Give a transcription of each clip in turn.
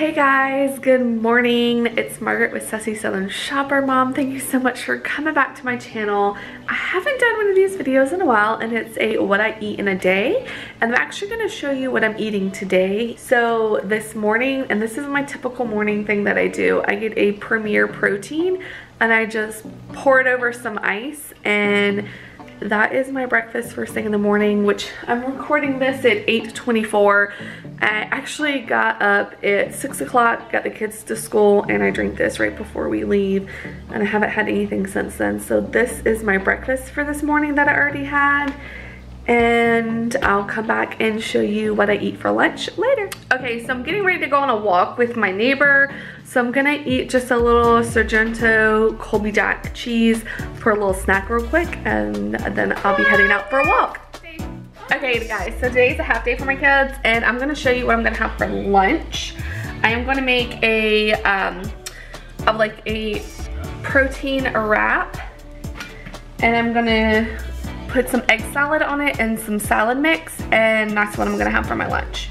Hey guys, good morning. It's Margaret with Sassy Southern Shopper Mom. Thank you so much for coming back to my channel. I haven't done one of these videos in a while and it's a what I eat in a day. And I'm actually gonna show you what I'm eating today. So this morning, and this is my typical morning thing that I do, I get a Premier Protein and I just pour it over some ice and that is my breakfast first thing in the morning, which I'm recording this at 8.24. I actually got up at 6 o'clock, got the kids to school, and I drink this right before we leave. And I haven't had anything since then. So this is my breakfast for this morning that I already had and I'll come back and show you what I eat for lunch later. Okay, so I'm getting ready to go on a walk with my neighbor. So I'm gonna eat just a little Sargento Colby Jack cheese for a little snack real quick and then I'll be heading out for a walk. Okay guys, so today's a half day for my kids and I'm gonna show you what I'm gonna have for lunch. I am gonna make a, um, of like a protein wrap and I'm gonna put some egg salad on it and some salad mix and that's what I'm gonna have for my lunch.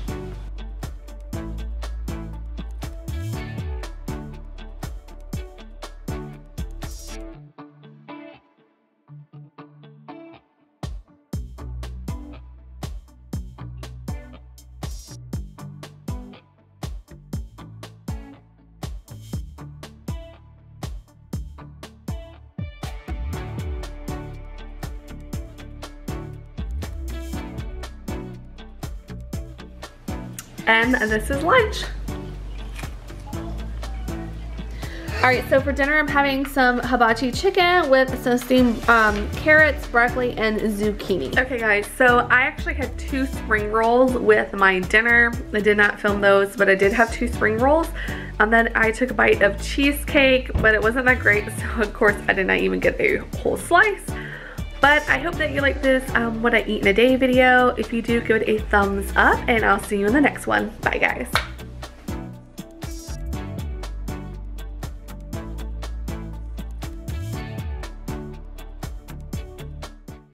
And this is lunch. All right, so for dinner, I'm having some hibachi chicken with some steamed um, carrots, broccoli, and zucchini. Okay guys, so I actually had two spring rolls with my dinner. I did not film those, but I did have two spring rolls. And then I took a bite of cheesecake, but it wasn't that great, so of course I did not even get a whole slice. But I hope that you like this um, what I eat in a day video. If you do, give it a thumbs up and I'll see you in the next one. Bye guys.